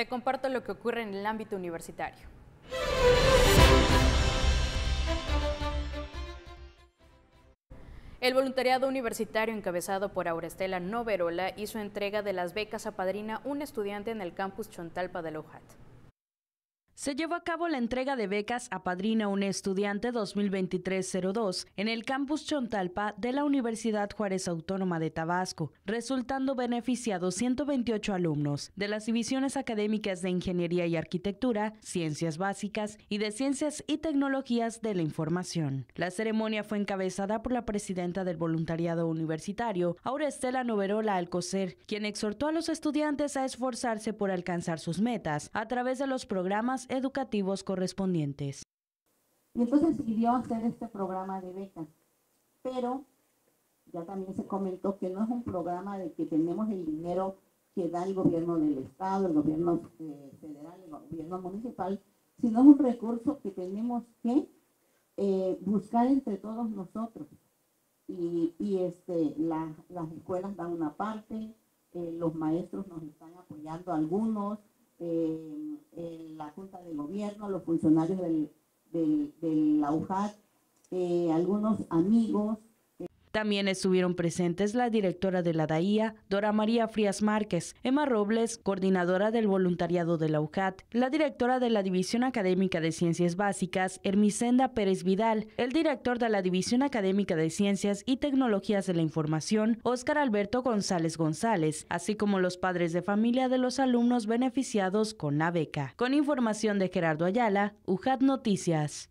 Te comparto lo que ocurre en el ámbito universitario. El voluntariado universitario encabezado por Aurestela Noverola hizo entrega de las becas a Padrina un estudiante en el campus Chontalpa de Lojat. Se llevó a cabo la entrega de becas a Padrina un estudiante 2023-02 en el campus Chontalpa de la Universidad Juárez Autónoma de Tabasco, resultando beneficiados 128 alumnos de las divisiones académicas de Ingeniería y Arquitectura, Ciencias Básicas y de Ciencias y Tecnologías de la Información. La ceremonia fue encabezada por la presidenta del voluntariado universitario, Aurestela Noverola Alcocer, quien exhortó a los estudiantes a esforzarse por alcanzar sus metas a través de los programas educativos correspondientes. Y entonces decidió hacer este programa de becas, pero ya también se comentó que no es un programa de que tenemos el dinero que da el gobierno del estado, el gobierno eh, federal, el gobierno municipal, sino es un recurso que tenemos que eh, buscar entre todos nosotros. Y, este, las escuelas dan una parte, eh, los maestros nos están apoyando algunos, la Junta de Gobierno, los funcionarios del, del, la UJAT, eh, algunos amigos, también estuvieron presentes la directora de la DAIA, Dora María Frías Márquez, Emma Robles, coordinadora del voluntariado de la UJAT, la directora de la División Académica de Ciencias Básicas, Hermisenda Pérez Vidal, el director de la División Académica de Ciencias y Tecnologías de la Información, Óscar Alberto González González, así como los padres de familia de los alumnos beneficiados con la beca. Con información de Gerardo Ayala, UJAT Noticias.